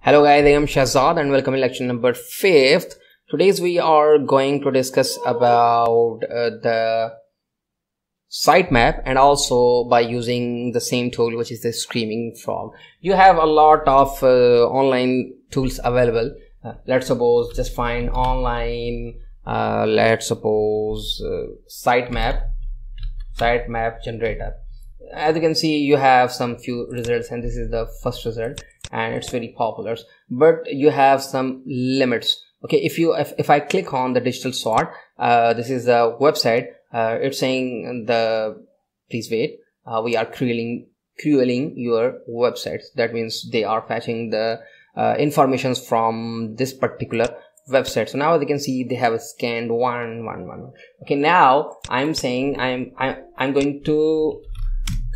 Hello guys, I am Shahzad and welcome to lecture number 5th. Today's we are going to discuss about uh, the sitemap and also by using the same tool which is the screaming frog. You have a lot of uh, online tools available. Uh, let's suppose just find online, uh, let's suppose uh, sitemap, sitemap generator as you can see you have some few results and this is the first result and it's very popular. But you have some limits. Okay if you if, if i click on the digital sword uh, this is a website uh, it's saying the please wait uh, we are crawling crawling your websites. That means they are fetching the uh, informations from this particular website. So now as you can see they have scanned one one one. Okay now i'm saying i'm i'm, I'm going to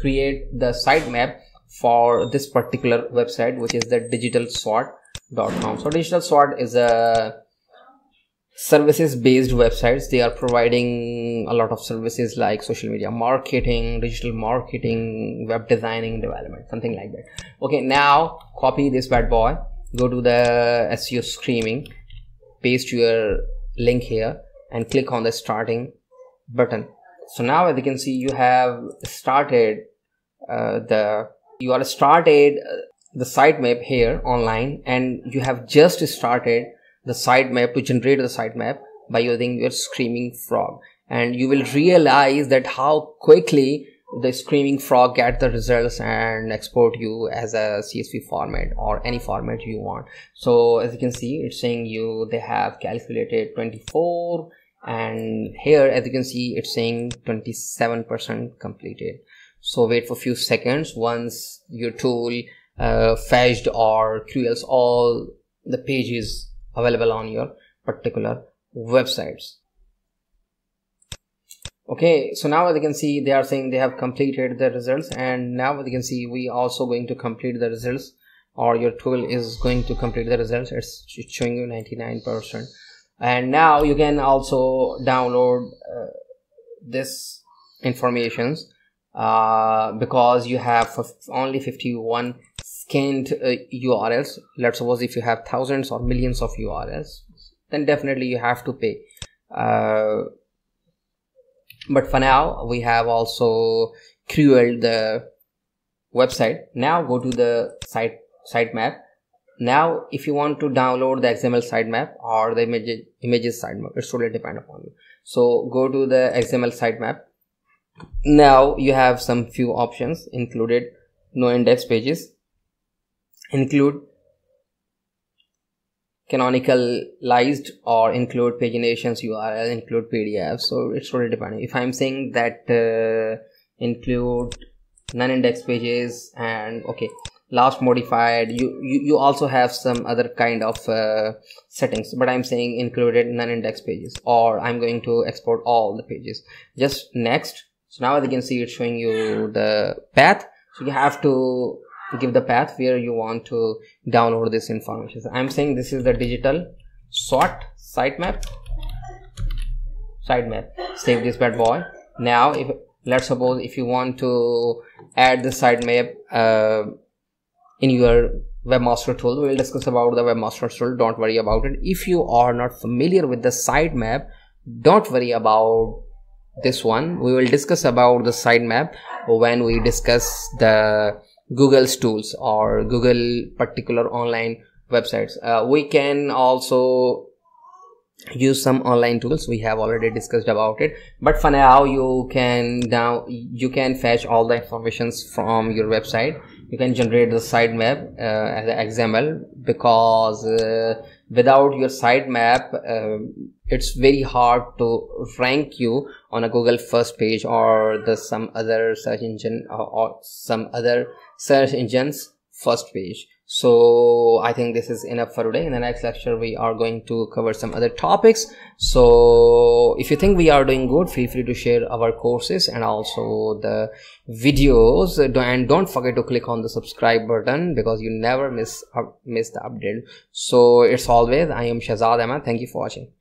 create the sitemap for this particular website which is the digitalsword.com so digital sword is a services based websites. They are providing a lot of services like social media marketing digital marketing web designing development something like that. Okay now copy this bad boy. Go to the seo screaming paste your link here and click on the starting button. So now as you can see you have started uh, the you are started uh, the sitemap here online and you have just started the sitemap to generate the sitemap by using your screaming frog. And you will realize that how quickly the screaming frog get the results and export you as a csv format or any format you want. So as you can see it's saying you they have calculated 24 and here as you can see it's saying 27 percent completed so wait for a few seconds. Once your tool uh, fetched or creates all the pages available on your particular websites. Okay so now as you can see they are saying they have completed the results. And now as you can see we also going to complete the results. Or your tool is going to complete the results. It's showing you 99 percent. And now you can also download uh, this informations uh, because you have only 51 scanned uh, urls let's suppose if you have thousands or millions of urls then definitely you have to pay. Uh, but for now we have also created the website. Now go to the site sitemap now if you want to download the xml sitemap or the image images sitemap it's totally depend upon you. So go to the xml sitemap now you have some few options included. No index pages. Include canonicalized or include paginations url include pdf so it's really depending. If i'm saying that uh, include non-index pages and okay last modified you, you you also have some other kind of uh, settings. But i'm saying included non-index pages or i'm going to export all the pages. Just next so now as you can see it's showing you the path. So you have to give the path where you want to download this information. So i'm saying this is the digital sword sitemap. Sitemap. Save this bad boy. Now if let's suppose if you want to add the sitemap uh, in your webmaster tool we'll discuss about the webmaster tool. Don't worry about it. If you are not familiar with the sitemap don't worry about this one. We will discuss about the sitemap when we discuss the google's tools or google particular online websites. Uh, we can also use some online tools. We have already discussed about it. But for now you can now you can fetch all the informations from your website you can generate the sitemap uh, as an xml because uh, without your sitemap uh, it's very hard to rank you on a google first page or the some other search engine or, or some other search engines first page so i think this is enough for today. In the next lecture we are going to cover some other topics. So if you think we are doing good feel free to share our courses and also the videos. And don't forget to click on the subscribe button because you never miss uh, miss the update. So it's always i am shahzad ahmed. Thank you for watching